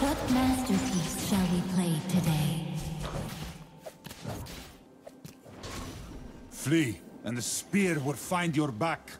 What masterpiece shall we play today? Flee, and the spear will find your back.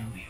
Knew you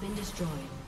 Been destroyed.